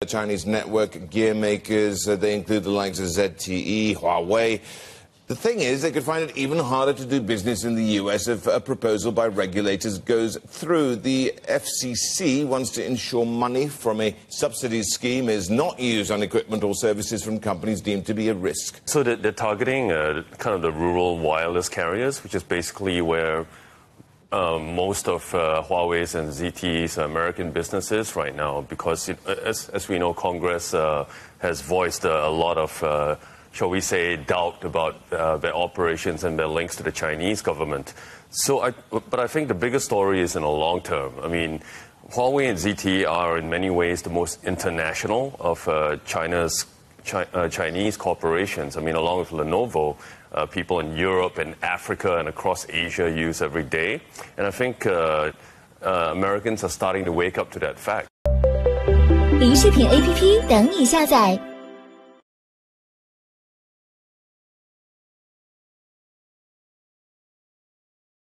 The Chinese network gear makers, uh, they include the likes of ZTE, Huawei. The thing is, they could find it even harder to do business in the US if a proposal by regulators goes through. The FCC wants to ensure money from a subsidies scheme is not used on equipment or services from companies deemed to be a risk. So they're, they're targeting uh, kind of the rural wireless carriers, which is basically where um, most of uh, Huawei's and ZTE's American businesses right now, because it, as, as we know, Congress uh, has voiced a lot of, uh, shall we say, doubt about uh, their operations and their links to the Chinese government. So, I, but I think the bigger story is in the long term. I mean, Huawei and ZTE are in many ways the most international of uh, China's Chi uh, Chinese corporations. I mean, along with Lenovo, uh, people in Europe and Africa and across Asia use every day. And I think uh, uh Americans are starting to wake up to that fact. 零视频 APP 等你下载。